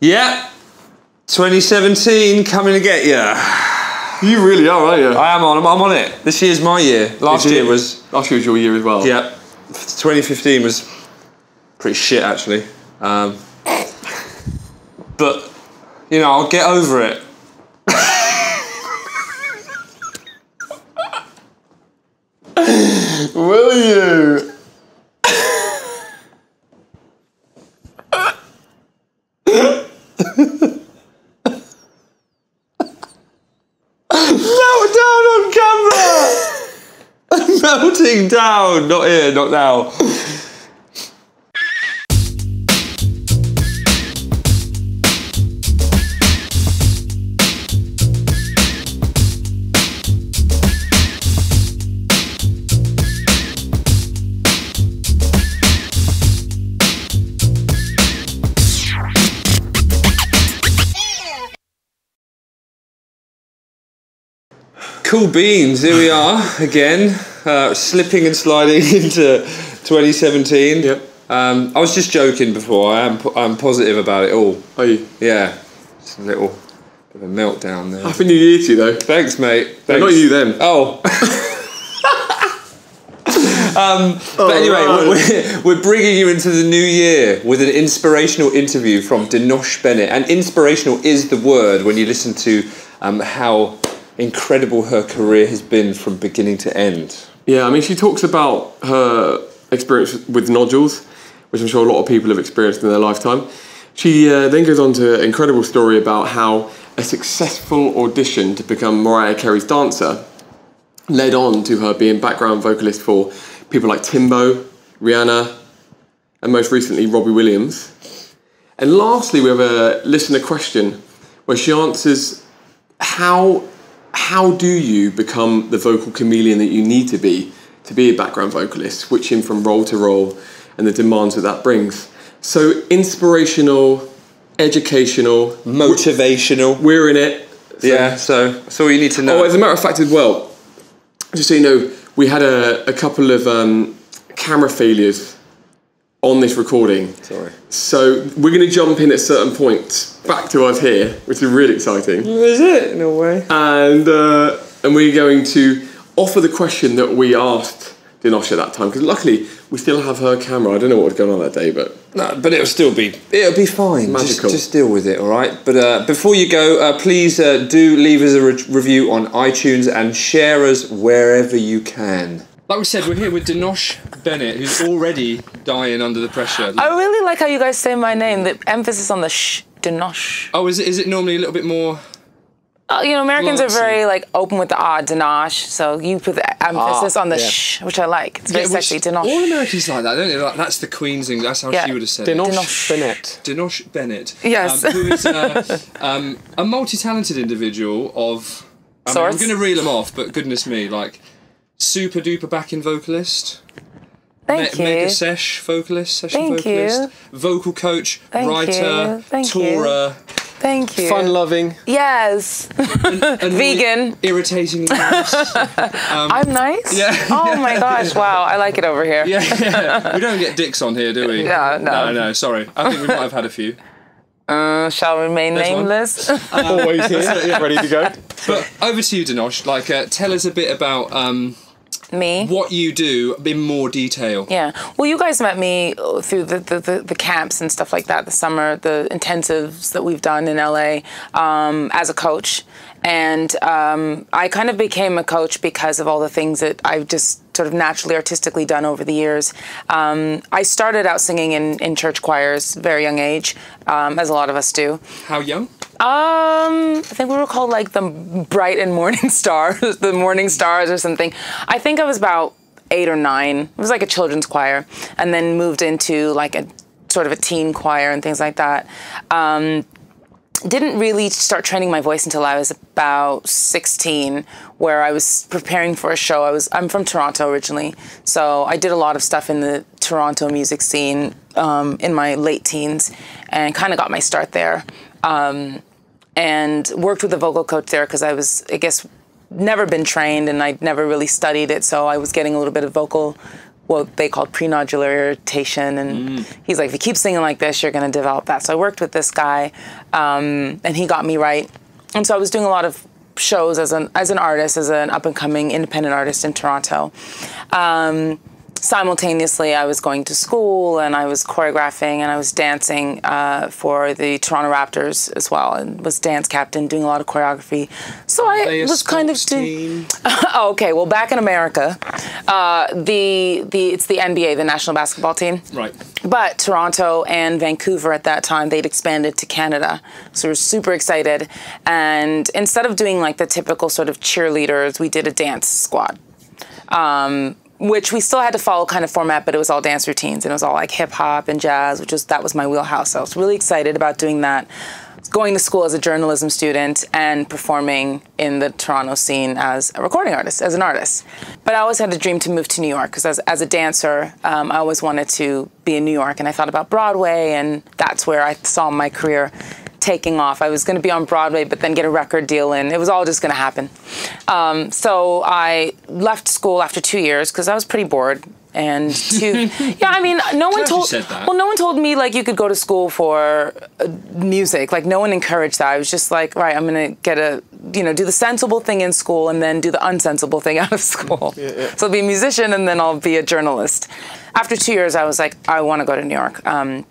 Yeah. 2017 coming to get you. You really are, aren't you? I am on. I'm, I'm on it. This year's my year. Last year was. Last year was your year as well. Yeah. 2015 was pretty shit actually. Um, but you know, I'll get over it. Will you? Melt down on camera. Melting down. Not here. Not now. Cool beans. Here we are again, uh, slipping and sliding into 2017. Yep. Um, I was just joking before. I am. I'm positive about it all. Are you? Yeah. Just a little bit of a meltdown there. Happy New Year to you, though. Thanks, mate. No, Thanks. not you then. Oh. um, but anyway, right. we're, we're bringing you into the new year with an inspirational interview from Denosh Bennett. And inspirational is the word when you listen to um, how incredible her career has been from beginning to end. Yeah, I mean, she talks about her experience with nodules, which I'm sure a lot of people have experienced in their lifetime. She uh, then goes on to an incredible story about how a successful audition to become Mariah Carey's dancer led on to her being background vocalist for people like Timbo, Rihanna, and most recently Robbie Williams. And lastly, we have a listener question where she answers how how do you become the vocal chameleon that you need to be to be a background vocalist, switching from role to role and the demands that that brings. So inspirational, educational, Motivational. we're in it. So- Yeah, so that's all you need to know. Oh, as a matter of fact, as well, just so you know, we had a, a couple of um, camera failures on this recording. Sorry. So we're going to jump in at certain points back to us here, which is really exciting. Is it, in a way? and uh, and we're going to offer the question that we asked Dinosha at that time because luckily we still have her camera. I don't know what was going on that day, but No, but it'll still be it'll be fine. Just, Magical. just deal with it, all right. But uh, before you go, uh, please uh, do leave us a re- review on iTunes and share us wherever you can. Like we said, we're here with Denosh Bennett, who's already dying under the pressure. I really like how you guys say my name. The emphasis on the sh, Denosh. oh, is it is it normally a little bit more? Uh, you know, Americans are very like open with the ah, Denosh. So you put the emphasis on the yeah. sh, which I like. It's very Yeah, which- sexy, Denosh. All Americans like that, don't they? Like, that's the Queen's thing. That's how Yeah. she would have said it. Denosh, Denosh. Bennett. Denosh Bennett. Yes. Um, who is uh, um, a multi-talented individual of. I mean, I'm going to reel them off, but goodness me, like super duper backing vocalist, Thank me- you. mega sesh vocalist, session Thank vocalist, you. vocal coach, Thank writer, you. Thank you. tourer, Thank you. Fun loving. Yes. annoy- Vegan. Irritating. nice. I'm nice. yeah, Oh my gosh! Wow, I like it over here. yeah, yeah. We don't get dicks on here, do we? No, no. no, no. Sorry, I think we might have had a few. Uh, shall remain There's one. nameless. Always here, ready to go. But over to you, Denosh. Like, uh, tell us a bit about um, Me. what you do in more detail. Yeah. Well, you guys met me through the, the, the, the camps and stuff like that, the summer, the intensives that we've done in LA um, as a coach. And um, I kind of became a coach because of all the things that I've just sort of naturally artistically done over the years. Um, I started out singing in, in church choirs, very young age, um, as a lot of us do. How young? Um, I think we were called like the Bright and Morning Stars, the Morning Stars or something. I think I was about eight or nine. It was like a children's choir, and then moved into like a sort of a teen choir and things like that. Um, didn't really start training my voice until I was about 16, where I was preparing for a show. I was I'm from Toronto originally, so I did a lot of stuff in the Toronto music scene um, in my late teens, and kind of got my start there. Um, and worked with a vocal coach there because I was, I guess, never been trained and I'd never really studied it, so I was getting a little bit of vocal what they called prenodular irritation. And he's like, if you keep singing like this, you're going to develop that. So I worked with this guy, um, and he got me right. And so I was doing a lot of shows as an as an artist, as an up and coming independent artist in Toronto. Um, simultaneously, I was going to school and I was choreographing and I was dancing uh, for the Toronto Raptors as well, and was dance captain, doing a lot of choreography. So I was kind of doing. oh, okay. Well, back in America, uh, the the it's the NBA, the national basketball team. Right. But Toronto and Vancouver at that time, they'd expanded to Canada. So we were super excited. And instead of doing like the typical sort of cheerleaders, we did a dance squad. Um, which we still had to follow kind of format, but it was all dance routines and it was all like hip hop and jazz, which was that was my wheelhouse. So I was really excited about doing that. Going to school as a journalism student and performing in the Toronto scene as a recording artist, as an artist. But I always had a dream to move to New York because as, as a dancer, um, I always wanted to be in New York. And I thought about Broadway, and that's where I saw my career taking off. I was going to be on Broadway, but then get a record deal, and it was all just going to happen. Um, so I left school after two years because I was pretty bored. And two, yeah, I mean, no one told. said that. Well, no one told me like you could go to school for uh, music. Like no one encouraged that. I was just like, right, I'm gonna get a, you know, do the sensible thing in school and then do the unsensible thing out of school. So I'll be a musician and then I'll be a journalist. After two years, I was like, I want to go to New York. Um,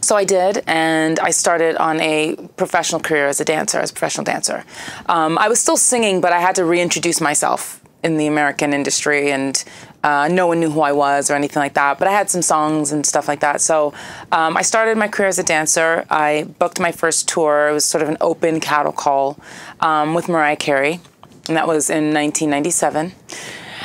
so I did, and I started on a professional career as a dancer, as a professional dancer. Um, I was still singing, but I had to reintroduce myself in the American industry, and uh, no one knew who I was or anything like that. But I had some songs and stuff like that. So um, I started my career as a dancer. I booked my first tour. It was sort of an open cattle call um, with Mariah Carey, and that was in 1997.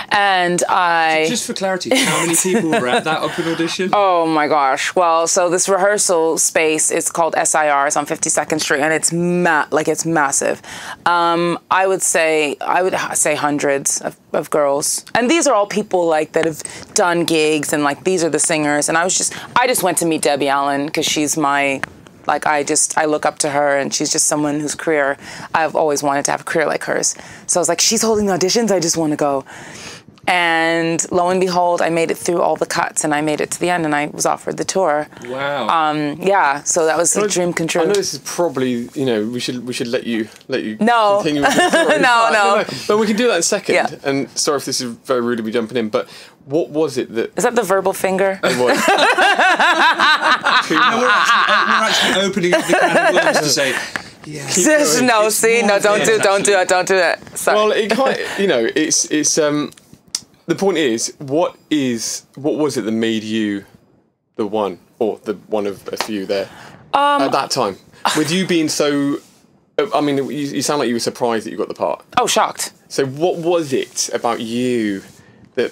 And I Just for clarity, how many people were at that open audition? Oh my gosh. Well, so this rehearsal space is called SIR. It's on 52nd Street, and it's ma- like it's massive. Um, I would say I would ha- say hundreds of, of girls, and these are all people like that have done gigs, and like these are the singers. And I was just I just went to meet Debbie Allen because she's my like I just I look up to her, and she's just someone whose career I've always wanted to have a career like hers. So I was like, she's holding the auditions. I just want to go. And lo and behold, I made it through all the cuts and I made it to the end and I was offered the tour. Wow. Um, yeah, so that was a dream come true. I know this is probably you know we should we should let you let you No. continue with the story. No, But- no. but we can do that in a second. Yeah. And sorry if this is very rude to be jumping in, but what was it that Is that the verbal finger? It was? No, we're, actually, uh, we're actually opening up the can of worms to say, yeah. No, It's see, no, don't do, that, don't do it, don't do it. Sorry. well, it quite you know it's it's um the point is what is what was it that made you the one or the one of a few there Um, at that time with you being so. I mean, you, you sound like you were surprised that you got the part. oh, shocked. So, what was it about you that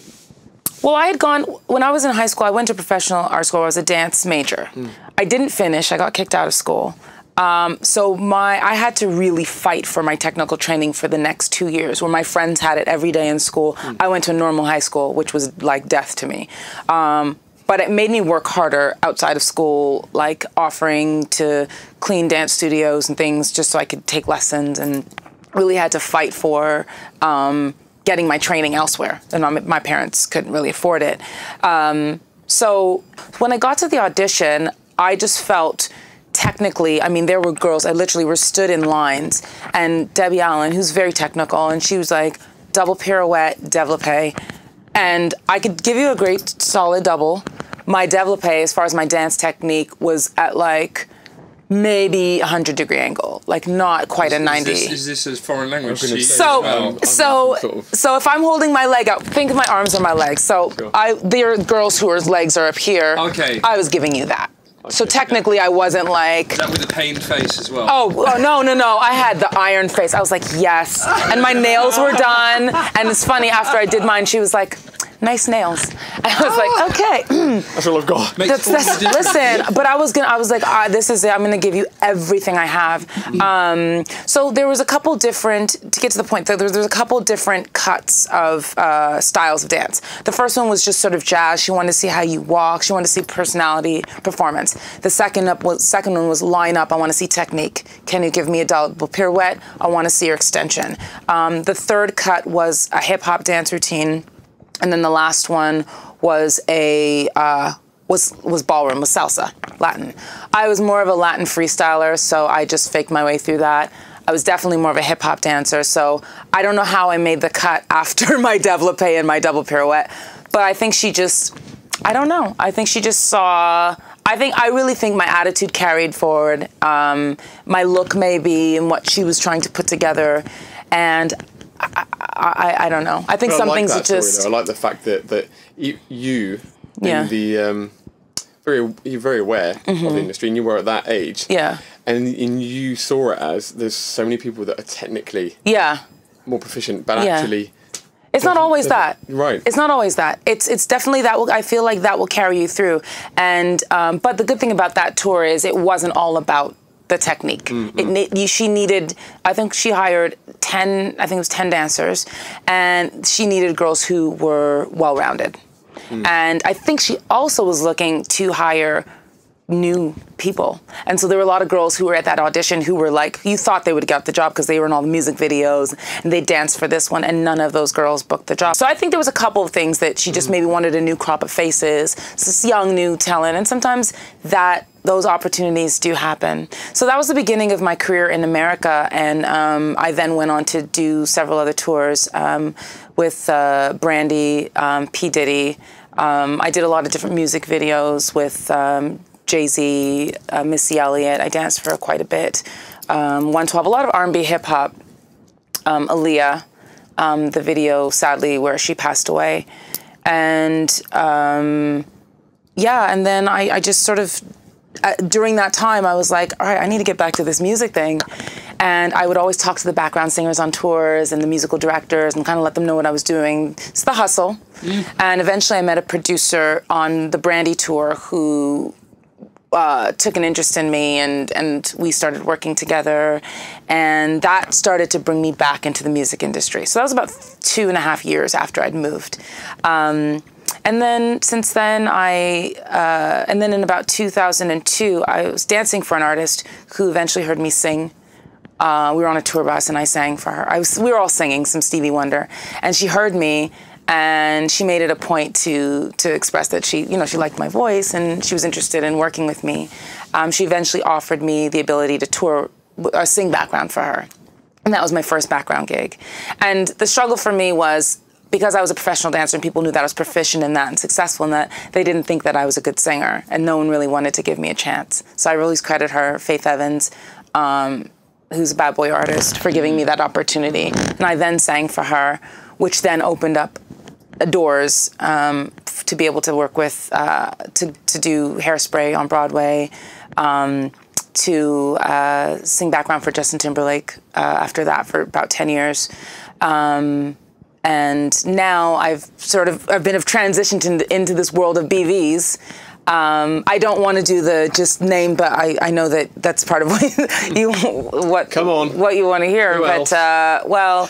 Well, I had gone when I was in high school. I went to professional art school. I was a dance major. I didn't finish. I got kicked out of school. Um, so my I had to really fight for my technical training for the next two years, where my friends had it every day in school. I went to a normal high school, which was like death to me. Um, but it made me work harder outside of school, like offering to clean dance studios and things, just so I could take lessons and really had to fight for um, getting my training elsewhere. And my, my parents couldn't really afford it. Um, so when I got to the audition, I just felt technically, I mean, there were girls, I literally were stood in lines, and Debbie Allen, who's very technical, and she was like, double pirouette, développé. And I could give you a great solid double. My développé, as far as my dance technique, was at like maybe a 100 degree angle, like not quite a 90. Is this, is this a foreign language? gonna to you say- So, oh, as well? So, sort of- so if I'm holding my leg out, think of my arms or my legs. So, I there are girls whose legs are up here. Okay. I was giving you that. So technically, I wasn't like. that with a pained face as well. Oh, oh no no no! I had the iron face. I was like yes, and my nails were done. And it's funny after I did mine, she was like, "Nice nails." And I was like, "Okay." that's all I've got? Makes That's, that's, listen, but I was gonna. I was like, ah, this is it. I'm gonna give you everything I have. Um, so there was a couple different. To get to the point, there, there was a couple different cuts of uh, styles of dance. The first one was just sort of jazz. She wanted to see how you walk. She wanted to see personality, performance. The second up was second one was line up. I want to see technique. Can you give me a double pirouette? I want to see your extension. Um, the third cut was a hip hop dance routine. And then the last one was a uh, was was ballroom, was salsa, Latin. I was more of a Latin freestyler, so I just faked my way through that. I was definitely more of a hip hop dancer, so I don't know how I made the cut after my développé and my double pirouette, but I think she just, I don't know. I think she just saw. I think I really think my attitude carried forward, um, my look maybe, and what she was trying to put together, and I, I, I don't know. I think But some I like things are story, just though. I like the fact that that you, you Yeah. the um, very you're very aware of the industry, and you were at that age. Mm-hmm. Yeah. And, and you saw it as there's so many people that are technically yeah. more proficient, but Yeah. actually It's not always that. Right. It's not always that. It's it's definitely that. Will, I feel like that will carry you through. And um, but the good thing about that tour is it wasn't all about the technique. Mm-hmm. It ne- you, she needed. I think she hired ten. I think it was ten dancers, and she needed girls who were well rounded. Mm. And I think she also was looking to hire new people. And so there were a lot of girls who were at that audition who were like, you thought they would get the job because they were in all the music videos and they danced for this one, and none of those girls booked the job. So I think there was a couple of things that she just mm. maybe wanted a new crop of faces, this young new talent, and sometimes that those opportunities do happen. So that was the beginning of my career in America, and um, I then went on to do several other tours um, with uh, Brandy, um, P Diddy. Um, I did a lot of different music videos with um, Jay Z, uh, Missy Elliott. I danced for quite a bit. Um, 112, a lot of R&B, hip hop. Um, Aaliyah, um, the video, sadly, where she passed away, and um, yeah, and then I, I just sort of uh, during that time I was like, all right, I need to get back to this music thing, and I would always talk to the background singers on tours and the musical directors and kind of let them know what I was doing. It's the hustle, and eventually I met a producer on the Brandy tour who uh, took an interest in me and and we started working together. And that started to bring me back into the music industry. So that was about two and a half years after i'd moved. Um, and then since then i uh, and then in about 2002 i was dancing for an artist who eventually heard me sing uh, we were on a tour bus and I sang for her. I was, we were all singing some Stevie Wonder, and she heard me, and she made it a point to to express that she, you know, she liked my voice and she was interested in working with me. Um, she eventually offered me the ability to tour, uh, sing background for her, and that was my first background gig. And the struggle for me was because I was a professional dancer and people knew that I was proficient in that and successful in that, they didn't think that I was a good singer, and no one really wanted to give me a chance. So I really credit her, Faith Evans. Um, who's a bad boy artist, for giving me that opportunity. And I then sang for her, which then opened up doors um, to be able to work with, uh, to, to do hairspray on Broadway, um, to uh, sing background for Justin Timberlake uh, after that for about 10 years. Um, and now I've sort of I've been have transitioned into, into this world of BVs. Um, I don't want to do the just name, but I, I know that that's part of what you what Come on. what you want to hear. Who but uh, well,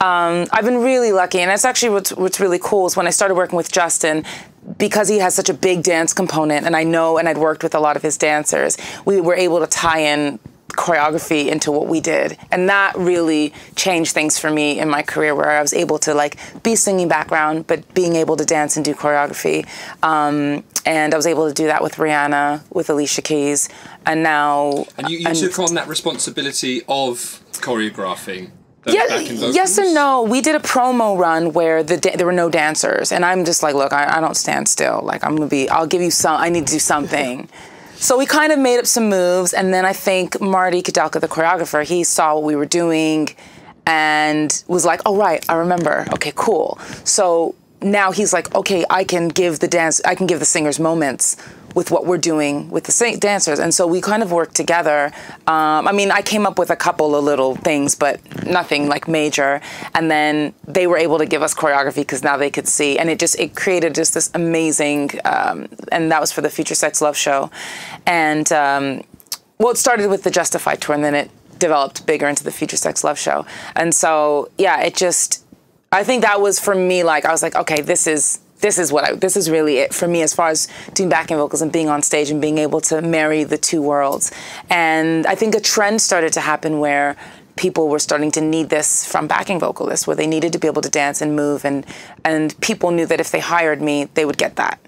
um, I've been really lucky, and that's actually what's what's really cool is when I started working with Justin. Because he has such a big dance component, and I know, and I'd worked with a lot of his dancers, we were able to tie in choreography into what we did and that really changed things for me in my career where i was able to like be singing background but being able to dance and do choreography um, and i was able to do that with rihanna with alicia keys and now And you, you took on that responsibility of choreographing. yeah, yes and no. We did a promo run where the da- there were no dancers, and I'm just like, look, I, I don't stand still. Like I'm gonna be, I'll give you some. I need to do something. so we kind of made up some moves, and then I think Marty Kudelka, the choreographer, he saw what we were doing, and was like, oh right, I remember. Okay, cool. So now he's like, okay, I can give the dance, I can give the singers moments with what we're doing with the dancers. And so we kind of worked together. Um, I mean, I came up with a couple of little things, but nothing like major. And then they were able to give us choreography because now they could see. And it just, it created just this amazing, um, and that was for the Future Sex Love show. And, um, well, it started with the Justified tour and then it developed bigger into the Future Sex Love show. And so, yeah, it just, I think that was for me like I was like, okay, this is this is what I this is really it for me as far as doing backing vocals and being on stage and being able to marry the two worlds. And I think a trend started to happen where people were starting to need this from backing vocalists, where they needed to be able to dance and move, and and people knew that if they hired me, they would get that.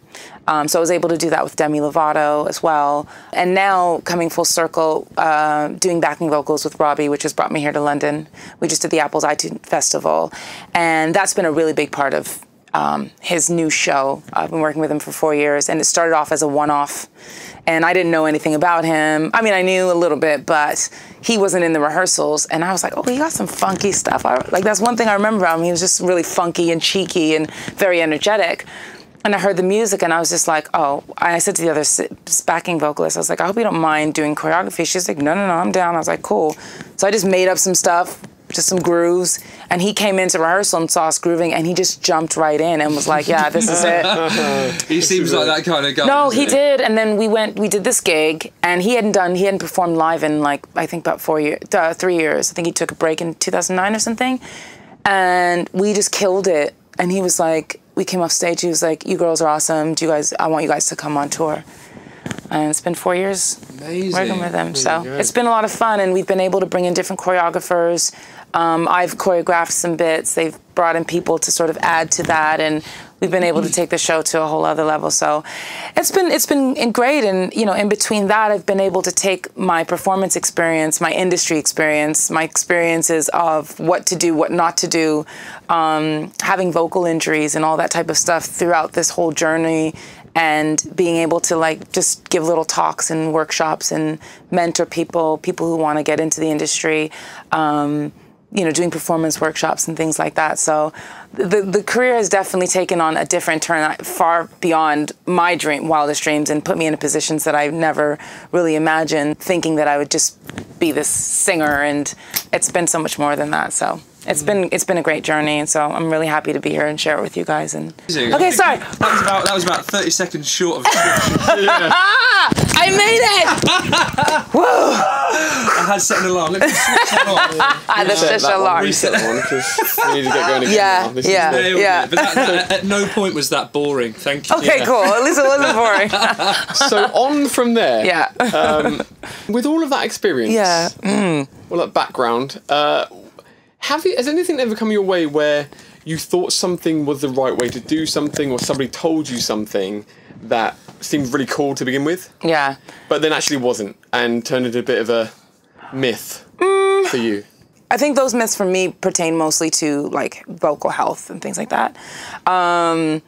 Um, so I was able to do that with Demi Lovato as well. And now coming full circle, uh, doing backing vocals with Robbie, which has brought me here to London. We just did the Apples iTunes Festival, and that's been a really big part of um, his new show. I've been working with him for four years, and it started off as a one-off. And I didn't know anything about him. I mean, I knew a little bit, but he wasn't in the rehearsals. And I was like, oh, he got some funky stuff. I, like that's one thing I remember about him. He was just really funky and cheeky and very energetic and I heard the music and I was just like, oh, I said to the other backing vocalist, I was like, I hope you don't mind doing choreography. She's like, no, no, no, I'm down. I was like, cool. So I just made up some stuff, just some grooves. And he came into rehearsal and saw us grooving and he just jumped right in and was like, yeah, this is it. he seems like that kind of guy. No, he it? did. And then we went, we did this gig and he hadn't done, he hadn't performed live in like, I think about four years, uh, three years. I think he took a break in 2009 or something. And we just killed it. And he was like, we came off stage. He was like, "You girls are awesome. Do you guys? I want you guys to come on tour." And it's been four years Amazing. working with him. So it's been a lot of fun, and we've been able to bring in different choreographers. Um, I've choreographed some bits. They've brought in people to sort of add to that, and we've been able to take the show to a whole other level. So it's been it's been great. And you know, in between that, I've been able to take my performance experience, my industry experience, my experiences of what to do, what not to do, um, having vocal injuries and all that type of stuff throughout this whole journey. And being able to like just give little talks and workshops and mentor people, people who want to get into the industry. Um, you know, doing performance workshops and things like that. So the, the career has definitely taken on a different turn uh, far beyond my dream, wildest dreams and put me in positions that I've never really imagined thinking that I would just be this singer. And it's been so much more than that. So it's been it's been a great journey, and so I'm really happy to be here and share it with you guys. And okay, sorry. That was about that was about 30 seconds short of. yeah. I made it! Woo! I had set an alarm. Let me switch it on. the shush alarm. Reset that one because we need to get going again. Yeah, now. This yeah, is yeah. But that, that, at no point was that boring. Thank you. Okay, Yeah. cool. At least it wasn't boring. so on from there. yeah. Um, with all of that experience, Yeah. Mm. all that background, uh, have you, has anything ever come your way where you thought something was the right way to do something, or somebody told you something that seemed really cool to begin with, Yeah. but then actually wasn't, and turned into a bit of a myth Mm. for you? I think those myths for me pertain mostly to like vocal health and things like that. Um,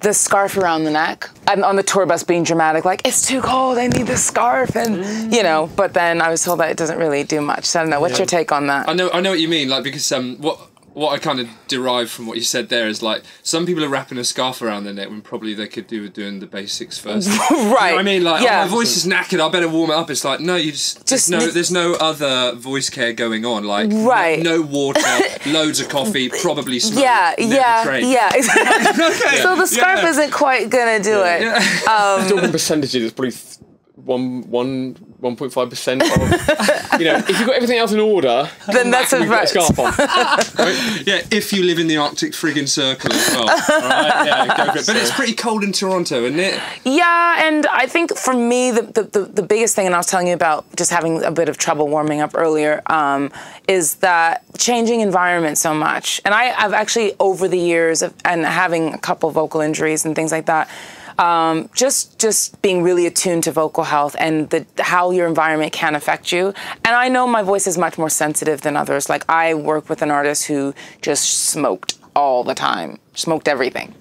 the scarf around the neck. I'm on the tour bus being dramatic, like it's too cold. I need this scarf, and you know. But then I was told that it doesn't really do much. So I don't know. What's your take on that? I know, I know what you mean. Like because um, what what I kind of derived from what you said there is like some people are wrapping a scarf around their neck when probably they could do with doing the basics first. You know right. I mean, like oh, yeah. my voice is knackered. I better warm it up. It's like no, you just, Just there's no ne- there's no other voice care going on. Like Right. no, no water, loads of coffee, probably smoke. yeah, never yeah, train. yeah. exactly. So the scarf Yeah. isn't quite gonna do it. Um, Talking percentages, it's probably th- one one one point five percent of you know if you've got everything else in order, Then that's a you put a right. scarf on. Yeah, if you live in the Arctic friggin' circle as well. All right, yeah, go for it. But it's pretty cold in Toronto, isn't it? Yeah, and I think for me, the, the, the, the biggest thing, and I was telling you about just having a bit of trouble warming up earlier, um, is that changing environment so much. And I, I've actually, over the years, of, and having a couple vocal injuries and things like that, um, just just being really attuned to vocal health and the, how your environment can affect you. And I know my voice is much more sensitive than others. Like I work with an artist who just smoked all the time, smoked everything.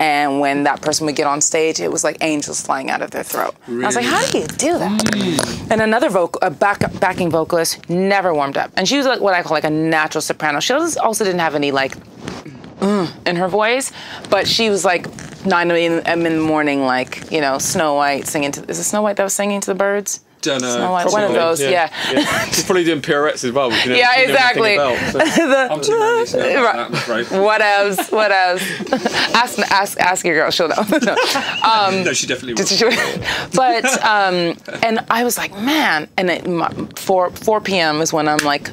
And when that person would get on stage, it was like angels flying out of their throat. And I was like, how do you do that? And another vocal, a back, backing vocalist never warmed up. And she was like what I call like a natural soprano. She also didn't have any like "Mm" in her voice, but she was like 9 a.m. in the morning, like, you know, Snow White singing to, is it Snow White that was singing to the birds? Don't know. Snow White, one of those, yeah. She's probably doing pirouettes as well. you Yeah, you never think exactly. about, so- I'm too manly to know about that, I'm. What else? What else? ask, ask, ask your girl, she'll know. No. Um, No, she definitely was. but um, and I was like, man, and it, my, four four p.m. is when I'm like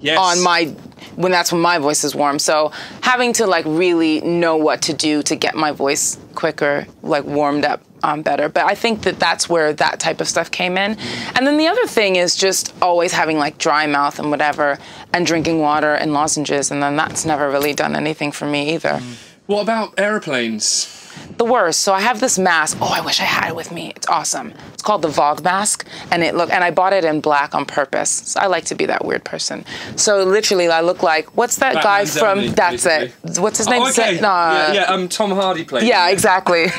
Yes. on my when that's when my voice is warm. So having to like really know what to do to get my voice quicker, like warmed up um, better. But I think that that's where that type of stuff came in. And then the other thing is just always having like dry mouth and whatever, and drinking water and lozenges, and then that's never really done anything for me either. What about aeroplanes? The worst. So I have this mask. Oh, I wish I had it with me. It's awesome. It's called the Vogmask, and it look and I bought it in black on purpose. So I like to be that weird person. So literally, I look like what's that guy from? enemy, that's it. What's his name? Oh, okay. Sa- nah. yeah, yeah, um, Tom Hardy played. Yeah, exactly.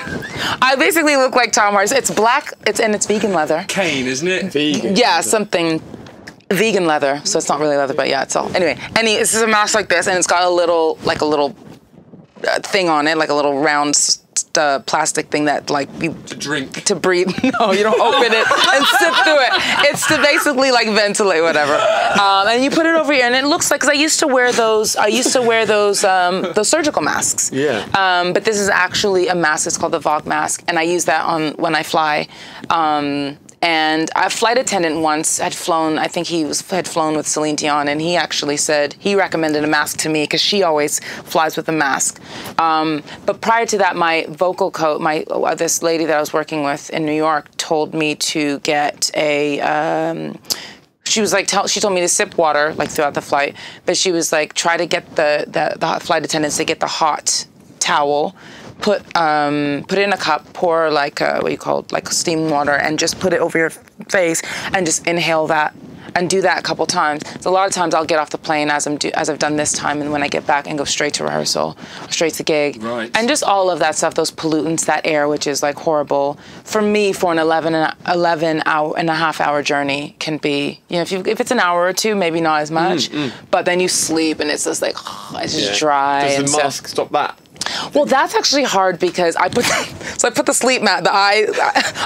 I basically look like Tom Hardy. It's black. It's and it's vegan leather. Bane, isn't it? Vegan. Yeah, something vegan leather. So it's not really leather, but yeah, it's all. Anyway, and he, this is a mask like this, and it's got a little like a little thing on it, like a little round s- uh, plastic thing that like you To drink. to breathe. No, you don't open it and sip through it. It's to basically like ventilate whatever. Um, and you put it over here, and it looks like because I used to wear those. I used to wear those um, those surgical masks. Yeah. Um, but this is actually a mask. It's called the Vogmask, and I use that on when I fly. Um, and a flight attendant once had flown. I think he was had flown with Celine Dion, and he actually said he recommended a mask to me because she always flies with a mask. Um, but prior to that, my vocal coach, my uh, this lady that I was working with in New York, told me to get a. Um, she was like, tell, she told me to sip water like throughout the flight, but she was like, try to get the the, the flight attendants to get the hot towel, put um, put it in a cup, pour like uh what you call it, like steam water, and just put it over your face and just inhale that. And do that a couple times. So a lot of times I'll get off the plane as I'm do, as I've done this time, and when I get back and go straight to rehearsal, straight to gig, Right. and just all of that stuff, those pollutants, that air, which is like horrible for me. For an 11, and- 11 hour and a half hour journey, can be you know if you if it's an hour or two, maybe not as much, but then you sleep and it's just like oh, it's just dry Does and the mask stop that? Well, that's actually hard because I put so I put the sleep mat. The eye,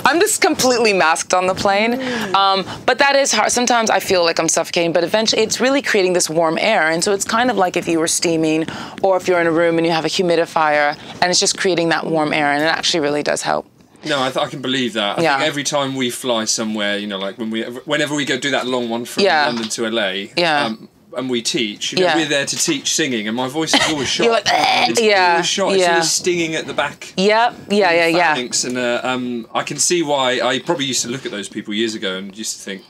I'm just completely masked on the plane. Um, but that is hard. Sometimes I feel like I'm suffocating, but eventually it's really creating this warm air, and so it's kind of like if you were steaming, or if you're in a room and you have a humidifier, and it's just creating that warm air, and it actually really does help. No, I, th- I can believe that. I Yeah. think every time we fly somewhere, you know, like when we, whenever we go do that long one from Yeah. London to LA, Yeah. um, and we teach, you know, Yeah. we're there to teach singing, and my voice is always shot. You're like, it's yeah, always shot. It's yeah. always stinging at the back. Yep. Yeah. Yeah. Yeah. and uh, um, I can see why. I probably used to look at those people years ago and used to think.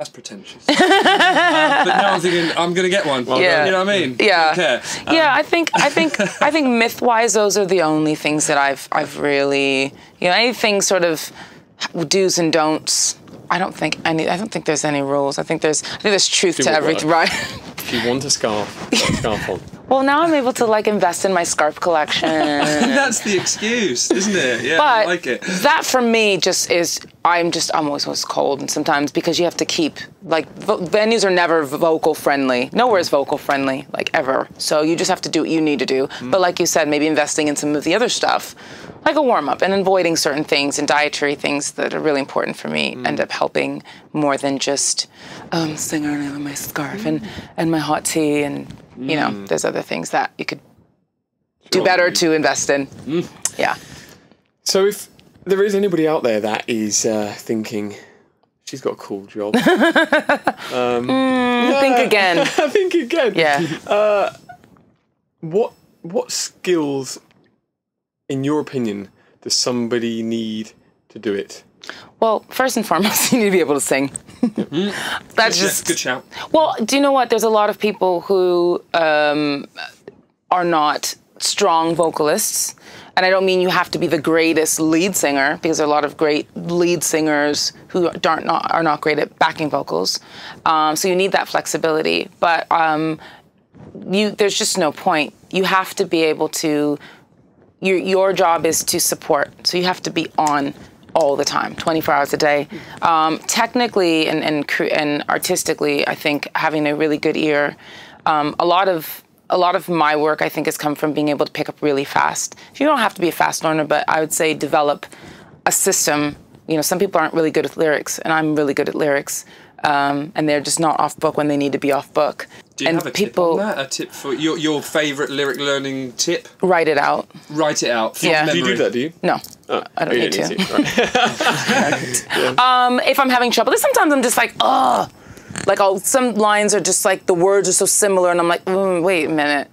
That's pretentious. Um, but now I'm thinking I'm gonna get one. Yeah. You know what I mean? Yeah. Care. Um, yeah, I think I think I think myth wise those are the only things that I've I've really you know anything sort of do's and don'ts. I don't think any. I don't think there's any rules. I think there's I think there's truth Do to everything, right? If you want a scarf, put a scarf on. Well, now I'm able to like invest in my scarf collection. That's the excuse, isn't it? Yeah, but I like it. that for me just is i'm just i'm always, always cold and sometimes because you have to keep like vo- venues are never vocal friendly nowhere is vocal friendly like ever so you just have to do what you need to do Mm. but like you said maybe investing in some of the other stuff like a warm-up and avoiding certain things and dietary things that are really important for me Mm. end up helping more than just um, singer and I have my scarf and, and my hot tea and you know Mm. there's other things that you could do better to invest in Mm. yeah So if there is anybody out there that is uh, thinking she's got a cool job, um think again I think again. yeah What what skills, in your opinion, does somebody need to do it? Well, first and foremost, you need to be able to sing. That's Yeah, just good shout. Well, do you know what? There's a lot of people who um, are not strong vocalists. And I don't mean you have to be the greatest lead singer, because there are a lot of great lead singers who aren't not, are not great at backing vocals. Um, so you need that flexibility. But um, you, there's just no point. You have to be able to. Your your job is to support. So you have to be on all the time, 24 hours a day. Um, technically and and and artistically, I think having a really good ear. Um, a lot of a lot of my work, I think, has come from being able to pick up really fast. You don't have to be a fast learner, but I would say develop a system. You know, some people aren't really good at lyrics, and I'm really good at lyrics. Um, and they're just not off book when they need to be off book. Do you and have a people tip on that? A tip for your your favourite lyric learning tip? write it out. Write it out. from Yeah. Do you do that? Do you? No, Oh, I don't oh, you need to. Right. if I'm having trouble. Sometimes I'm just like, oh, like I'll, some lines are just like the words are so similar, and I'm like, mm, wait a minute.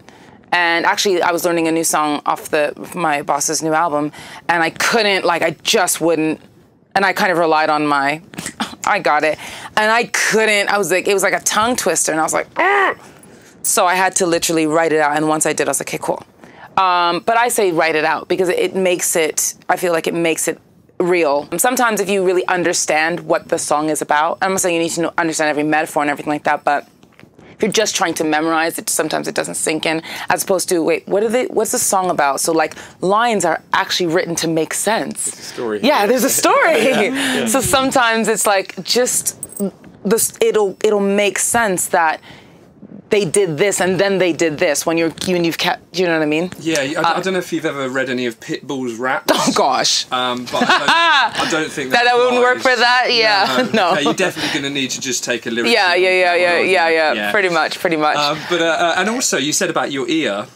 and actually I was learning a new song off the my boss's new album, and I couldn't like I just wouldn't, and I kind of relied on my, I got it, and I couldn't. I was like it was like a tongue twister, and I was like, Argh! so I had to literally write it out, and once I did, I was like, okay, cool. Um, but I say write it out because it makes it. I feel like it makes it real. Sometimes if you really understand what the song is about, I'm not saying you need to understand every metaphor and everything like that, but if you're just trying to memorize it, sometimes it doesn't sink in. As opposed to, wait, what are they? What's the song about? So like lines are actually written to make sense. story. Yeah, there's a story. yeah. So sometimes it's like just this. It'll it'll make sense that they did this and then they did this when you're when you've kept you know what I mean? Yeah, I, uh, I don't know if you've ever read any of Pitbull's raps. Oh gosh. Um, but I don't, I don't think that, that wouldn't work for that. Yeah, no. no. Okay, you're definitely going to need to just take a lyric. Yeah, yeah, yeah, yeah, yeah, yeah, yeah. Pretty much, pretty much. Um, but uh, uh, and also you said about your ear.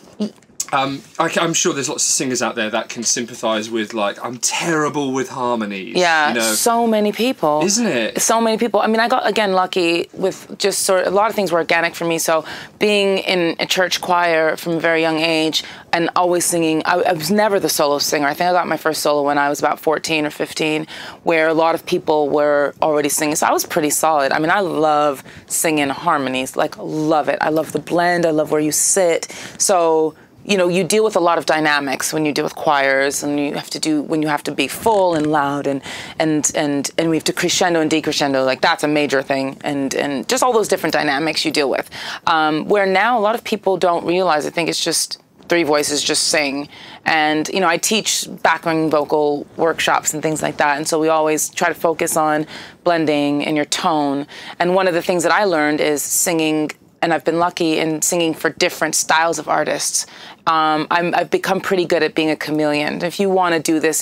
Um, I, am sure there's lots of singers out there that can sympathise with like I'm terrible with harmonies. Yeah, you know? so many people, isn't it? So many people. I mean, I got again lucky with just sort of a lot of things were organic for me. So being in a church choir from a very young age and always singing, I, I was never the solo singer. I think I got my first solo when I was about 14 or 15, where a lot of people were already singing. So I was pretty solid. I mean, I love singing harmonies, like love it. I love the blend. I love where you sit. So you know you deal with a lot of dynamics when you deal with choirs and you have to do when you have to be full and loud and and and and we have to crescendo and decrescendo like that's a major thing and and just all those different dynamics you deal with um, where now a lot of people don't realize i think it's just three voices just sing and you know i teach backing vocal workshops and things like that and so we always try to focus on blending and your tone and one of the things that i learned is singing and I've been lucky in singing for different styles of artists. Um, i have become pretty good at being a chameleon. If you want to do this,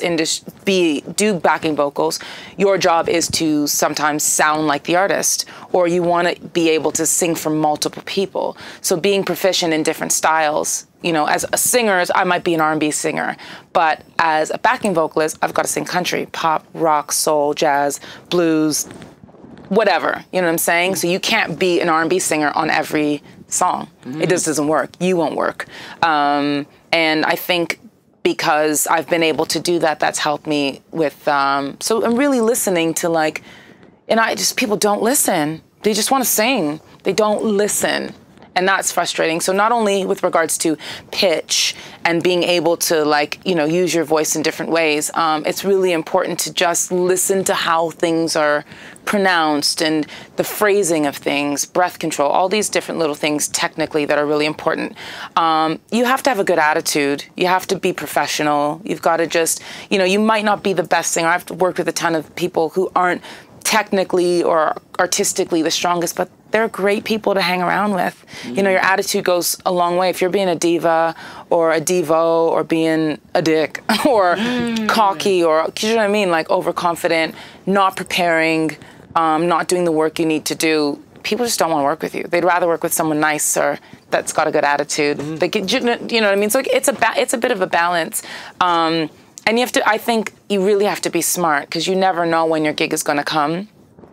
be do backing vocals, your job is to sometimes sound like the artist, or you want to be able to sing for multiple people. So being proficient in different styles. You know, as a singer, I might be an R&B singer, but as a backing vocalist, I've got to sing country, pop, rock, soul, jazz, blues, whatever. You know what I'm saying? So you can't be an R&B singer on every song. Mm-hmm. It just doesn't work. You won't work. Um, and I think because I've been able to do that, that's helped me with. Um, so I'm really listening to like, and I just people don't listen. They just want to sing. They don't listen and that's frustrating. So not only with regards to pitch and being able to like you know use your voice in different ways, um, it's really important to just listen to how things are pronounced and the phrasing of things, breath control, all these different little things technically that are really important. Um, you have to have a good attitude. You have to be professional. You've got to just you know you might not be the best singer. I've worked with a ton of people who aren't technically or artistically the strongest, but they're great people to hang around with. Mm. You know, your attitude goes a long way. If you're being a diva or a divo or being a dick or mm. cocky or, you know what I mean? Like overconfident, not preparing, um, not doing the work you need to do, people just don't want to work with you. They'd rather work with someone nicer that's got a good attitude. Mm. They get, you know what I mean? So it's a, it's a bit of a balance. Um, and you have to, I think you really have to be smart because you never know when your gig is going to come.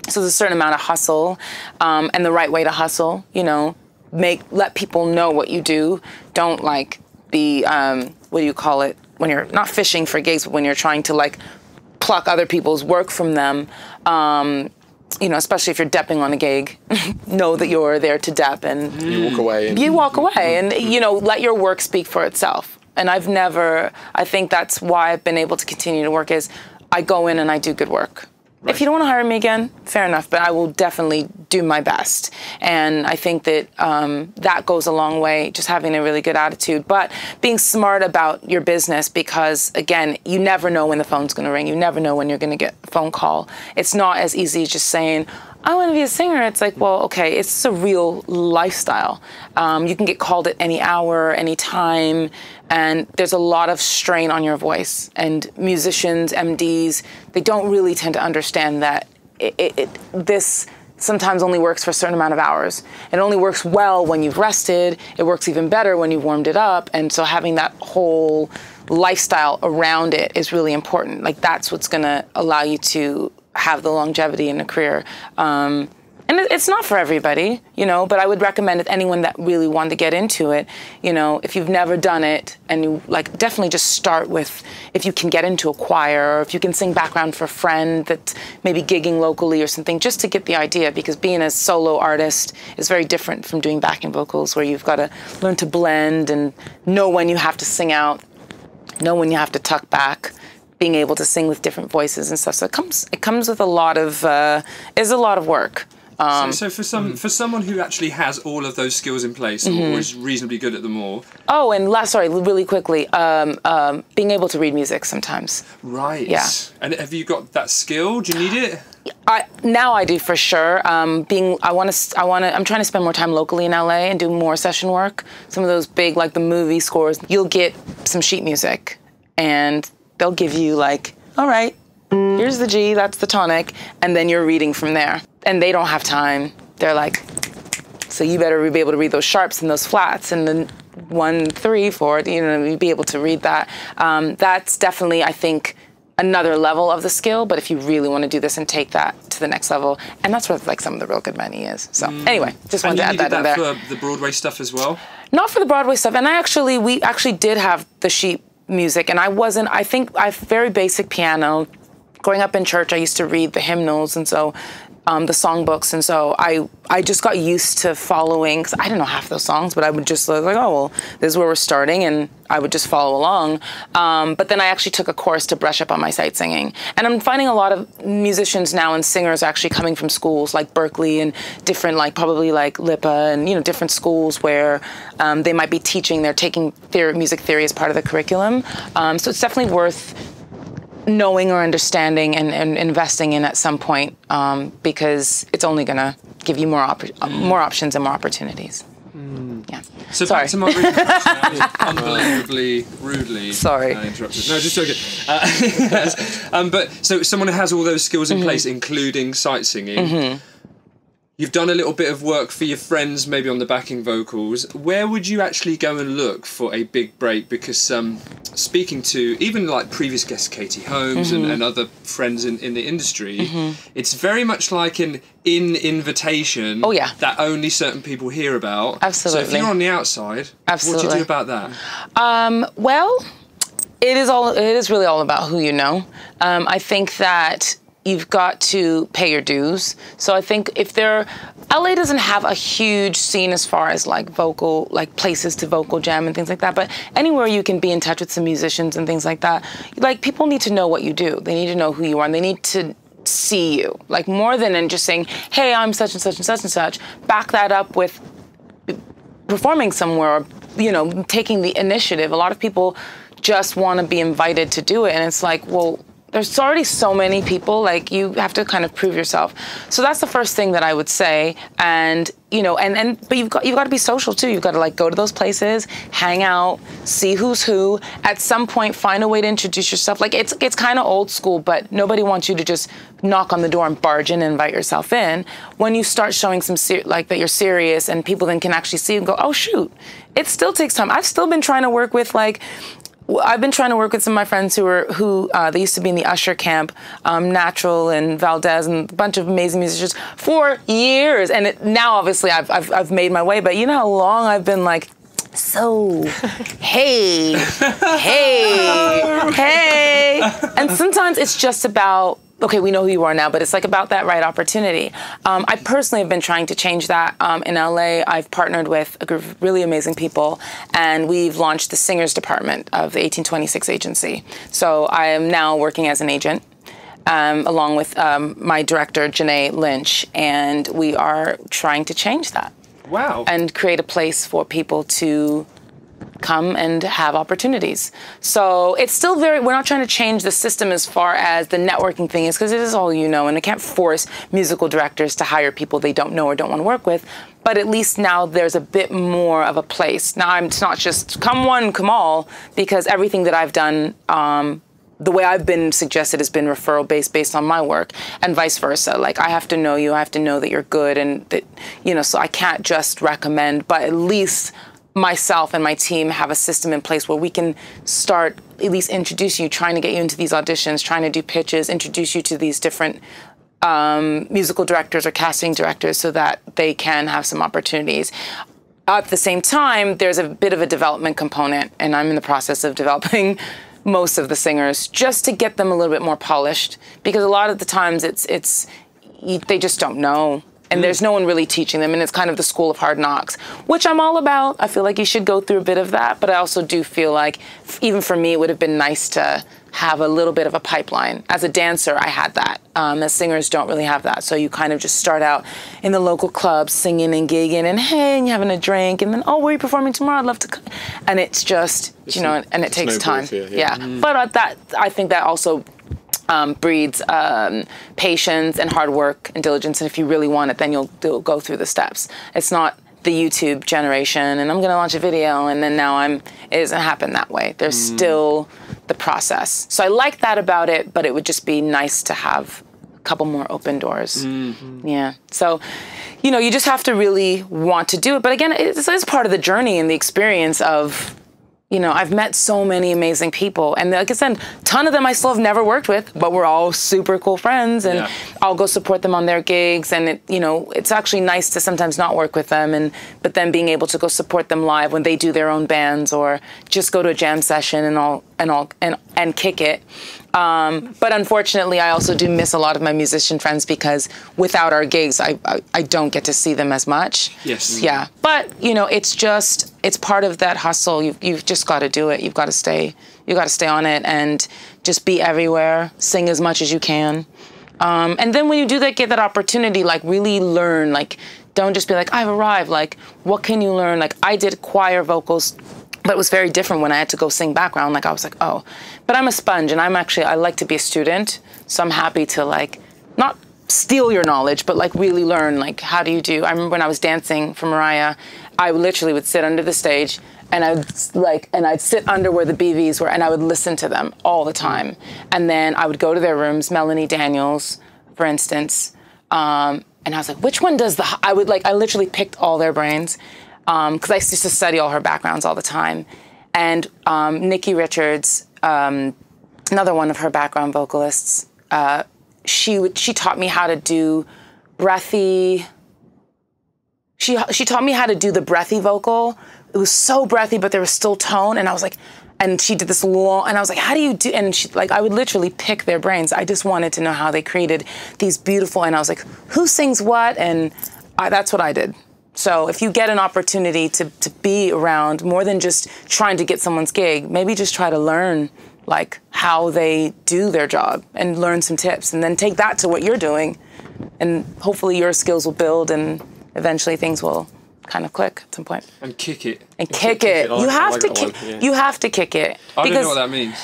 So there's a certain amount of hustle um, and the right way to hustle, you know, make, let people know what you do. Don't like be, um, what do you call it? When you're not fishing for gigs, but when you're trying to like pluck other people's work from them, um, you know, especially if you're depping on a gig, know that you're there to dep and you walk away. And you walk away and, you know, let your work speak for itself. And I've never, I think that's why I've been able to continue to work is I go in and I do good work. Right. If you don't want to hire me again, fair enough, but I will definitely do my best. And I think that um, that goes a long way, just having a really good attitude. But being smart about your business because, again, you never know when the phone's going to ring. You never know when you're going to get a phone call. It's not as easy as just saying, I want to be a singer. It's like, well, okay, it's a real lifestyle. Um, you can get called at any hour, any time, and there's a lot of strain on your voice. And musicians, MDs, they don't really tend to understand that it, it, it, this sometimes only works for a certain amount of hours. It only works well when you've rested. It works even better when you've warmed it up. And so having that whole lifestyle around it is really important. Like that's what's going to allow you to have the longevity in a career. Um, and it's not for everybody, you know, but I would recommend it anyone that really wanted to get into it, you know, if you've never done it and you like definitely just start with if you can get into a choir or if you can sing background for a friend that's maybe gigging locally or something just to get the idea because being a solo artist is very different from doing backing vocals where you've got to learn to blend and know when you have to sing out, know when you have to tuck back being able to sing with different voices and stuff. So it comes it comes with a lot of uh, is a lot of work. Um, so, so, for some mm. for someone who actually has all of those skills in place mm-hmm. or is reasonably good at them all. Oh, and last sorry, really quickly, um, um, being able to read music sometimes. Right. Yeah. And have you got that skill? Do you need it? I, now I do for sure. Um, being, I want to, I want to, I'm trying to spend more time locally in LA and do more session work. Some of those big, like the movie scores, you'll get some sheet music, and they'll give you like, all right, here's the G, that's the tonic, and then you're reading from there. And they don't have time. They're like, so you better be able to read those sharps and those flats and the one, three, four, you know, you be able to read that. Um, that's definitely, I think, another level of the skill, but if you really want to do this and take that to the next level, and that's where like some of the real good money is. So mm. anyway, just wanted to add that, that in there. for the Broadway stuff as well? Not for the Broadway stuff, and I actually, we actually did have the sheet music, and I wasn't. I think I very basic piano. Growing up in church, I used to read the hymnals, and so um, the songbooks, and so I I just got used to following. Cause I didn't know half those songs, but I would just like, oh well, this is where we're starting, and I would just follow along. Um, but then I actually took a course to brush up on my sight singing, and I'm finding a lot of musicians now and singers actually coming from schools like Berklee and different like probably like LIPA and you know different schools where um, they might be teaching. They're taking theory, music theory as part of the curriculum, um, so it's definitely worth knowing or understanding and, and investing in at some point um, because it's only going to give you more op- uh, more options and more opportunities. Mm. Yeah. So Sorry. back to my question, unbelievably rudely Sorry. Uh, interrupted. No, just joking. Uh, um, but so someone who has all those skills in mm-hmm. place, including sight singing. Mm-hmm You've done a little bit of work for your friends, maybe on the backing vocals. Where would you actually go and look for a big break? Because um, speaking to even like previous guest Katie Holmes mm-hmm. and, and, other friends in, in the industry, mm-hmm. it's very much like an in invitation oh, yeah. that only certain people hear about. Absolutely. So if you're on the outside, Absolutely. what do you do about that? Um, well, it is all. It is really all about who you know. Um, I think that you've got to pay your dues. So I think if there, LA doesn't have a huge scene as far as like vocal, like places to vocal jam and things like that. But anywhere you can be in touch with some musicians and things like that, like people need to know what you do. They need to know who you are, and they need to see you. Like more than in just saying, "Hey, I'm such and such and such and such." Back that up with performing somewhere, or, you know, taking the initiative. A lot of people just want to be invited to do it, and it's like, well there's already so many people like you have to kind of prove yourself. So that's the first thing that i would say. And you know and and but you've got you've got to be social too. You've got to like go to those places hang out see who's who. At some point find a way to introduce yourself. Like it's it's kind of old school but nobody wants you to just knock on the door and barge in and invite yourself in. When you start showing some like that you're serious and people then can actually see and go oh shoot. It still takes time. I've still been trying to work with like I've been trying to work with some of my friends who are who uh, they used to be in the Usher camp, um, Natural and Valdez and a bunch of amazing musicians for years. And it, now, obviously, I've, I've I've made my way. But you know how long I've been like, so hey, hey, hey. And sometimes it's just about okay, we know who you are now, but it's like about that right opportunity. Um, I personally have been trying to change that um, in LA. I've partnered with a group of really amazing people, and we've launched the singers department of the 1826 agency. So I am now working as an agent. Um, along with um, my director, Janae Lynch, and we are trying to change that. Wow. And create a place for people to come and have opportunities. So it's still very, we're not trying to change the system as far as the networking thing is, because it is all you know, and I can't force musical directors to hire people they don't know or don't want to work with. But at least now there's a bit more of a place. Now I'm, it's not just come one, come all, because everything that I've done, um, the way I've been suggested has been referral based based on my work and vice versa. Like I have to know you, I have to know that you're good and that you know, so I can't just recommend, but at least myself and my team have a system in place where we can start at least introducing you, trying to get you into these auditions, trying to do pitches, introduce you to these different um, musical directors or casting directors so that they can have some opportunities. At the same time, there's a bit of a development component, and I'm in the process of developing most of the singers just to get them a little bit more polished because a lot of the times it's it's they just don't know and there's no one really teaching them and it's kind of the school of hard knocks which i'm all about. I feel like you should go through a bit of that but i also do feel like even for me it would have been nice to have a little bit of a pipeline. As a dancer i had that. Um, as singers don't really have that. So you kind of just start out in the local club singing and gigging and hey and you're having a drink and then oh where are you performing tomorrow? I'd love to come. and it's just you know and it takes time. snowballs, yeah, yeah. but uh, that i think that also um, breeds um, patience and hard work and diligence. And if you really want it, then you'll, you'll go through the steps. It's not the YouTube generation and I'm going to launch a video and then now I'm. It doesn't happen that way. There's still the process. So I like that about it, but it would just be nice to have a couple more open doors. Yeah. So. You know, you just have to really want to do it. But again, it's, it's part of the journey and the experience of you know, I've met so many amazing people, and like I said, a ton of them I still have never worked with, but we're all super cool friends, and Yeah. I'll go support them on their gigs, and it, you know, it's actually nice to sometimes not work with them, and but then being able to go support them live when they do their own bands, or just go to a jam session and all and all and and kick it. Um, but unfortunately, I also do miss a lot of my musician friends because without our gigs, I, I I don't get to see them as much. Yes. Yeah, but you know, it's just it's part of that hustle. You've you've just got to do it. You've got to stay. You got to stay on it and just be everywhere. Sing as much as you can. Um, and then when you do that, get that opportunity, like really learn. Like, don't just be like, I've arrived. Like, what can you learn? Like, I did choir vocals, but it was very different when I had to go sing background. Like, I was like, oh, but I'm a sponge, and I'm actually I like to be a student, so I'm happy to like not steal your knowledge, but like really learn. Like, how do you do? I remember when I was dancing for Mariah, I literally would sit under the stage and I'd like, and I'd sit under where the BVs were, and I would listen to them all the time. And then I would go to their rooms, Melonie Daniels, for instance, um, and I was like, which one does the? I would like, I literally picked all their brains because I used to study all her backgrounds all the time. And um, Nikki Richards, um, another one of her background vocalists, uh, she would she taught me how to do breathy. She she taught me how to do the breathy vocal. It was so breathy, but there was still tone, and I was like, and she did this long, and I was like, how do you do? And she like I would literally pick their brains. I just wanted to know how they created these beautiful, and I was like, who sings what, and I, that's what I did. So if you get an opportunity to to be around more than just trying to get someone's gig, maybe just try to learn like how they do their job and learn some tips, and then take that to what you're doing, and hopefully your skills will build, and eventually things will kind of click at some point. And kick it. And kick, kick it. it. Like- you have like to kick. yeah. You have to kick it. I don't know what that means.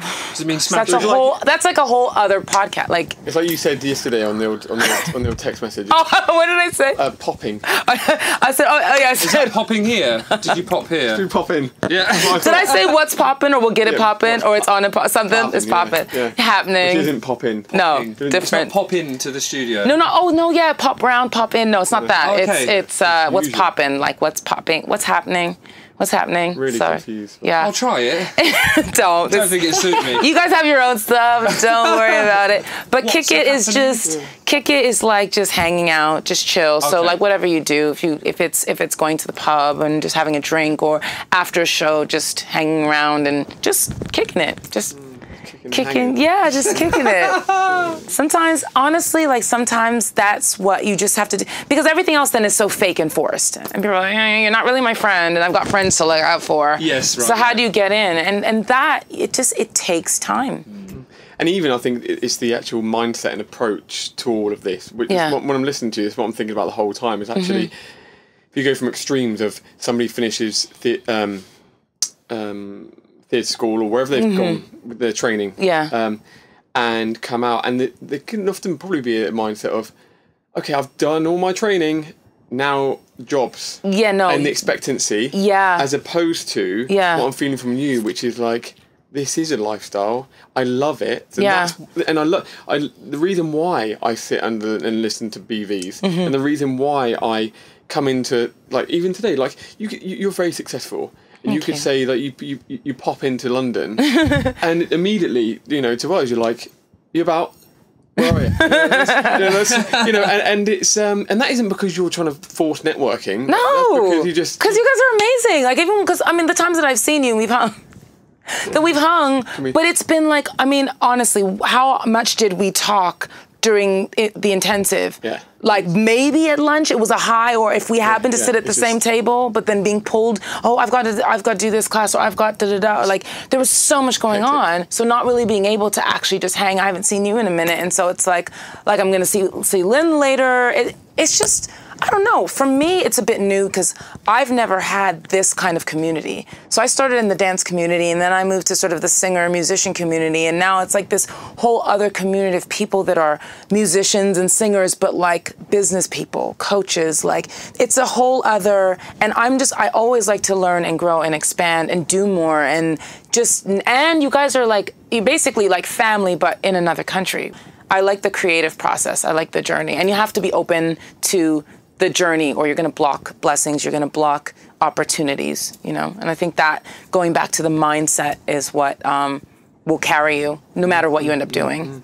Does it mean smack that's a it? whole. That's like a whole other podcast. Like, It's like you said yesterday on the old, on the old, on the old text message. oh, what did I say? Uh, popping. I said, oh, oh yeah, I Is that said. popping here? Did you pop here? Do pop in. Yeah. Did I say what's popping or we'll get it Yeah, popping or it's on a po- something? popping, it's popping. yeah. Happening. It isn't pop in. no, Popping. It's not different. pop into the studio. No, no. Oh, no. Yeah, pop round, pop in. No, it's not that. Okay. It's it's uh, what's popping. Like what's popping. What's happening. What's happening. Really Sorry. confused. Yeah. I'll try it. don't. I don't think it suits me. you guys have your own stuff. Don't worry about it. But kick stuff it is happening? just kick it is like just hanging out, just chill. So like whatever you do, if you if it's if it's going to the pub and just having a drink or after a show, just hanging around and just kicking it, just kicking. Yeah, just kicking it. Sometimes, honestly, like sometimes that's what you just have to do because everything else then is so fake and forced. And people are like, "Eh, "You're not really my friend," and I've got friends to look out for. Yes, right, So how do you get in? And and that it just it takes time. And even I think it's the actual mindset and approach to all of this. Which Yeah. what, when I'm listening to it's what I'm thinking about the whole time. Is actually Mm-hmm. if you go from extremes of somebody finishes the, um, um, theatre school or wherever they've gone with their training, Mm-hmm. Yeah. um, and come out, and there there can often probably be a mindset of, okay, I've done all my training, now jobs Yeah, no. and the expectancy. Yeah. As opposed to Yeah. what I'm feeling from you, which is like, this is a lifestyle. I love it. And Yeah. That's, and I love. I the reason why I sit under and listen to BVs, Mm-hmm. and the reason why I come into like even today, like you, you you're very successful. And you could say that you, you you pop into London, and immediately you know to us you're like you're about Right. Yeah, that's- yeah, that's- you know, and, and it's um, and that isn't because you're trying to force networking. No, because you just because you guys are amazing. Like even because I mean the times that I've seen you, we've hung. That we've hung, we- but it's been like I mean honestly, how much did we talk during it, the intensive? Yeah. Like maybe at lunch it was a high, or if we happened to yeah, sit at the same just- table, but then being pulled. Oh, I've got to, I've got to do this class, or I've got da da da. Like there was so much going on, so not really being able to actually just hang. I haven't seen you in a minute, and so it's like, like I'm gonna see see Lynn later. It, it's just. I don't know. For me, it's a bit new because I've never had this kind of community. So I started in the dance community and then I moved to sort of the singer musician community. And now it's like this whole other community of people that are musicians and singers, but like business people, coaches. Like it's a whole other. And I'm just, I always like to learn and grow and expand and do more. And just, and you guys are like, you basically like family, but in another country. I like the creative process. I like the journey. And you have to be open to the journey or you're going to block blessings you're going to block opportunities you know and i think that going back to the mindset is what um, will carry you no matter what you end up doing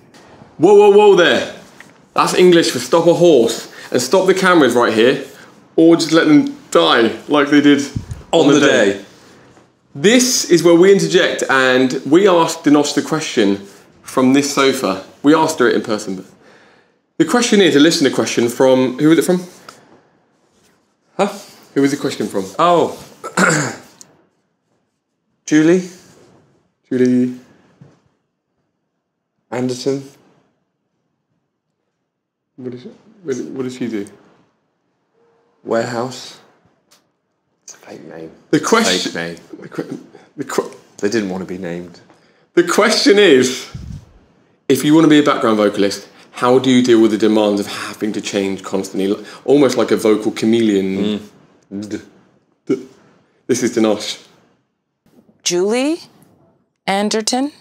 Whoa, whoa, whoa there. That's English for stop a horse and stop the cameras right here, or just let them die like they did On the day. This is where we interject and we asked Denosh the question from this sofa. We asked her it in person. But the question is a listener question from who was it from? Huh? Who was the question from? Oh. Julie Julie. Anderson? What she, what did she do? Warehouse. It's a fake name. The question. Fake name. The, que- the, que- They didn't want to be named. the question is, if you want to be a background vocalist, how do you deal with the demands of having to change constantly, almost like a vocal chameleon? D- d- This is Denosh. julie anderton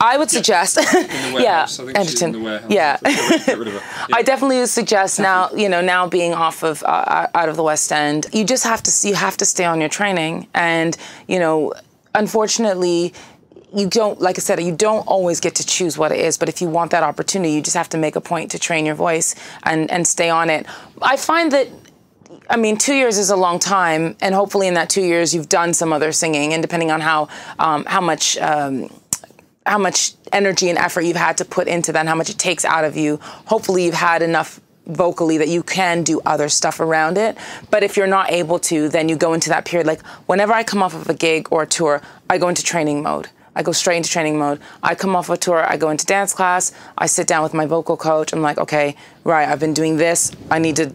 i would suggest yeah warehouse. I think she's in anderton yeah Get rid of her. I definitely would suggest now, you know, now being off of uh, out of the West End, you just have to you have to stay on your training, and you know, unfortunately. You don't, like I said, you don't always get to choose what it is. But if you want that opportunity, you just have to make a point to train your voice and and stay on it. I find that I mean, two years is a long time, and hopefully in that two years you've done some other singing, and depending on how um, how much um, how much energy and effort you've had to put into that, and how much it takes out of you, hopefully you've had enough vocally that you can do other stuff around it. But if you're not able to, then you go into that period. Like whenever I come off of a gig or a tour, I go into training mode. I go straight into training mode. I come off a tour, I go into dance class, I sit down with my vocal coach. I'm like, okay, right, I've been doing this. I need to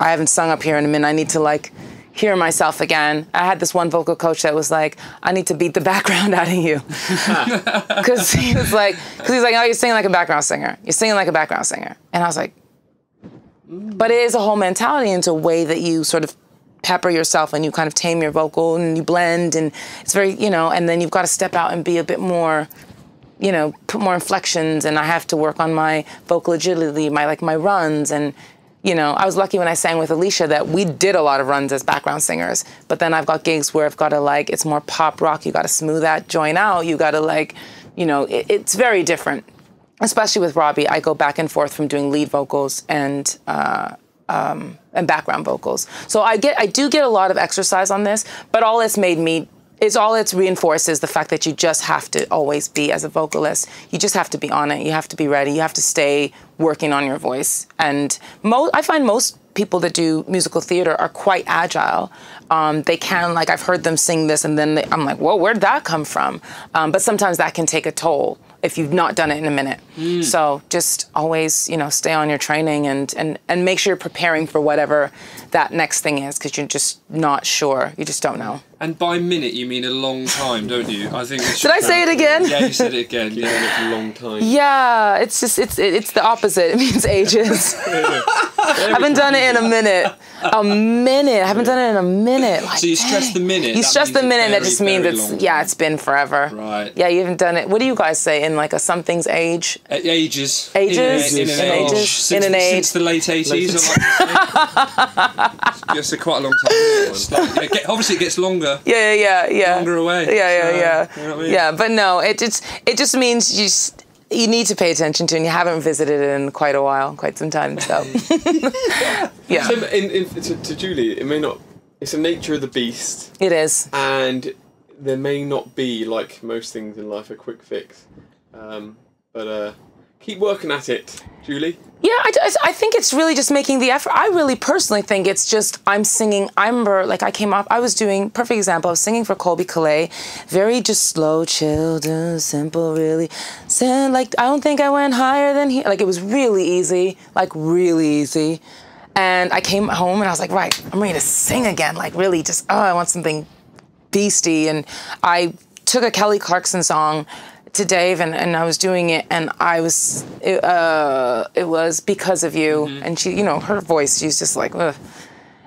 I haven't sung up here in a minute. I need to like hear myself again. I had this one vocal coach that was like, I need to beat the background out of you. Because he was like, because he's like, oh, you're singing like a background singer. You're singing like a background singer. And I was like, but it is a whole mentality into a way that you sort of pepper yourself and you kind of tame your vocal and you blend and it's very, you know, and then you've got to step out and be a bit more you know, put more inflections and I have to work on my vocal agility, my like my runs and you know, I was lucky when I sang with Alicia that we did a lot of runs as background singers. But then I've got gigs where I've got to like it's more pop rock. You got to smooth that joint out. You got to like, you know, it, it's very different. Especially with Robbie, I go back and forth from doing lead vocals and uh, um, and background vocals. So I get I do get a lot of exercise on this, but all it's made me it's all it's reinforced is the fact that you just have to always be as a vocalist. You just have to be on it. You have to be ready. You have to stay working on your voice. And mo- I find most people that do musical theater are quite agile. Um, they can like I've heard them sing this, and then they, I'm like, whoa, where'd that come from? Um, but sometimes that can take a toll if you've not done it in a minute. Mm. So just always, you know, stay on your training and and and make sure you're preparing for whatever that next thing is because you're just not sure. You just don't know. And by minute, you mean a long time, don't you? I think. Did I say it again? Yeah, you said it again. Yeah, it's a long time. Yeah, it's just it's it's the opposite. It means ages. I haven't done it in a minute. A minute. I haven't done it in a minute. Like, So you stress the minute. You stress the minute. That just means it's long. yeah, it's been forever. Right. Yeah, you haven't done it. What do you guys say in like a something's age? Uh, Ages. Ages? In, a- in an age. ages? Since, In an age. Since the late 80s. I like. Yes, a quite a long time. Like- yeah, get- obviously, it gets longer. Yeah, yeah, yeah. Longer away. Yeah, yeah, So, yeah. you know I mean? Yeah, but no, it just it just means you. s- you need to pay attention to, and you haven't visited it in quite a while, quite some time. So, yeah, So in, in, to, to Julie, it may not. It's the nature of the beast, it is. and there may not be like most things in life a quick fix. Um, but uh, keep working at it, Julie. Yeah, I, I- think it's really just making the effort. I really personally think it's just I'm singing. I remember like I came up, I was doing perfect example. I was singing for Colbie Caillat, very just slow, chilled, simple, really. Like I don't think I went higher than he. Like it was really easy, like really easy. And I came home and I was like, right, I'm ready to sing again. Like really, just oh, I want something beastie and I took a Kelly Clarkson song to Dave and, and I was doing it and I was it, uh, it was because of you. And she you know her voice she's just like Ugh.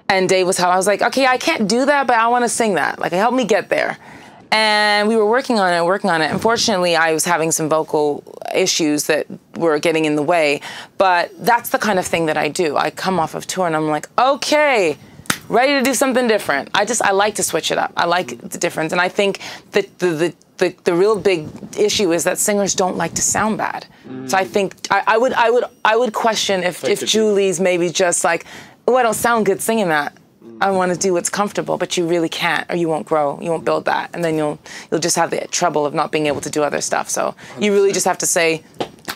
and Dave was how I was like okay I can't do that but I want to sing that. Like help me get there. And we were working on it working on it. Unfortunately I was having some vocal issues that were getting in the way. But that's the kind of thing that I do. I come off of tour and I'm like okay ready to do something different. I just I like to switch it up. I like the difference, and I think that the the the, the real big issue is that singers don't like to sound bad. So I think I, I would I would I would question if if could be. Julie's maybe just like oh I don't sound good singing that. I want to do what's comfortable, but you really can't, or you won't grow. You won't build that, and then you'll you'll just have the trouble of not being able to do other stuff. So you really just have to say,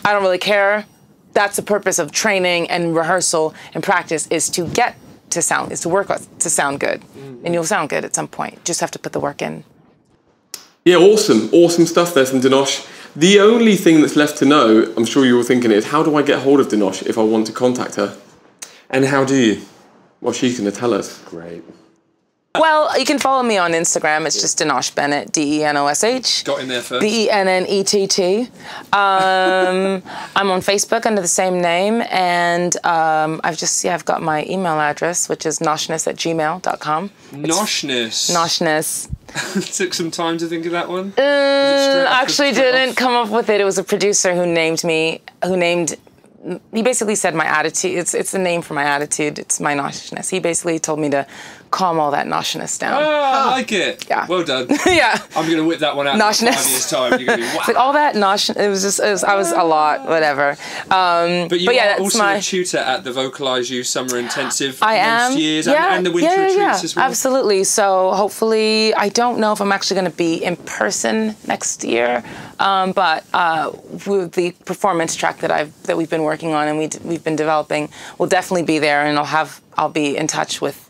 I don't really care. That's the purpose of training and rehearsal and practice is to get to sound is to work to sound good, and you'll sound good at some point. Just have to put the work in. Yeah, awesome, awesome stuff there from Denosh. The only thing that's left to know, I'm sure you're all thinking, is how do I get hold of Denosh if I want to contact her? And how do you? Well, she's going to tell us. Great. Well, you can follow me on Instagram. It's just Denosh Bennett, D E N O S H. Got in there first. B E N N E T T. Um, I'm on Facebook under the same name, and um, I've just yeah, I've got my email address, which is noshness at gmail.com. Noshness. Noshness. Took some time to think of that one. Uh, straight off the- actually didn't off? come up with it. It was a producer who named me, who named. He basically said my attitude. It's it's the name for my attitude. It's my noshness. He basically told me to calm all that noshness down. Oh, I like it. Yeah. Well done. yeah. I'm going to whip that one out in five years' time. You're going to be, wow. Like all that nosh. It was just. It was, I was a lot. Whatever. Um, But you but yeah, are also my. a tutor at the VocalizeU Summer Intensive I most am. years yeah, and, and the winter yeah, yeah, retreats yeah. as well. Absolutely. So hopefully, I don't know if I'm actually going to be in person next year, um, but uh, with the performance track that I've that we've been working on and we d- we've been developing, will definitely be there, and I'll have I'll be in touch with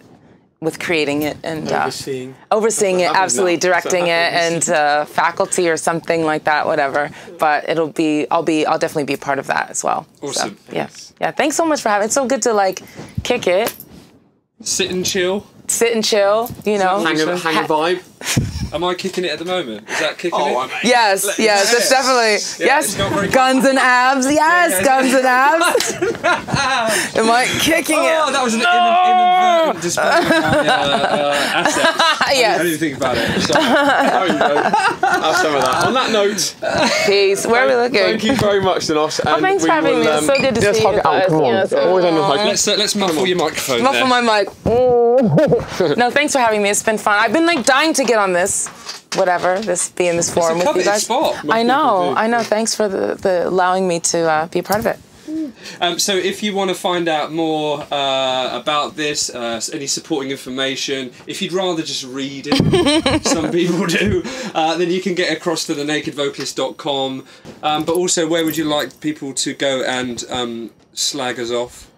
with creating it and uh, Overseeing. overseeing it, absolutely now. Directing it, and uh, faculty or something like that, whatever. But it'll be, I'll be, I'll definitely be part of that as well. So, Awesome. yeah, yeah. Thanks so much for having. It's so good to like kick it, Sit and chill. sit and chill. You know. Hang a, hang a vibe. Am I kicking it at the moment? Is that kicking Oh, it? I mean, Yes, yes, it's definitely Yeah, it's not yes. Guns and abs, yes, yeah. guns and abs. Am I kicking Oh, it? Oh, that was an inadvertent display of my uh, uh, assets. I Yes. didn't think about it. Sorry. there you go. Have some of that. On that note, Peace. Where are we looking? thank you very much, Denosh. and Oh, thanks for having will, me. It's so good to yes, see hug you it out. guys. Come on. Yes. Always on the hug. Let's uh, let's muffle your microphone. Muffle there. my mic. no, thanks for having me. It's been fun. I've been like dying to get on this, whatever, this be in this forum with you guys. spot. I know. I know. Thanks for the, the allowing me to uh, be a part of it. Um, so if you want to find out more uh, about this, uh, any supporting information, if you'd rather just read it, some people do, uh, then you can get across to the nakedvocalist.com. Um, but also, where would you like people to go and um, slag us off?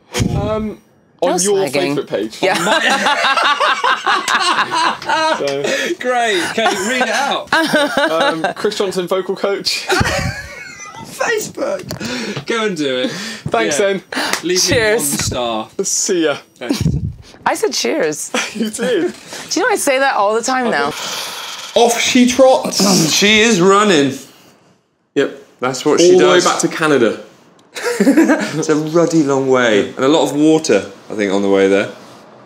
On your slagging. Facebook page. Yeah. So, Great. Okay, read it out. um, Chris Johnson, vocal coach. Facebook. Go and do it. Thanks, Yeah. then. Leave me Cheers. one star. See ya. I said cheers. You did. Do you know I say that all the time now? Off she trots. She is running. yep. That's what she does. All the way does. back to Canada. It's a ruddy long way and a lot of water, I think, on the way there.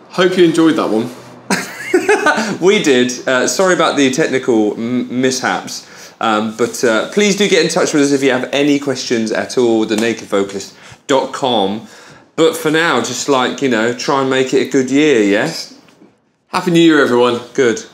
Hope you enjoyed that one. We did. Uh, sorry about the technical m- mishaps. Um, but uh, please do get in touch with us if you have any questions at all. TheNakedVocalist.com. But for now, just like, you know, try and make it a good year, yes? Happy New Year, everyone. Good.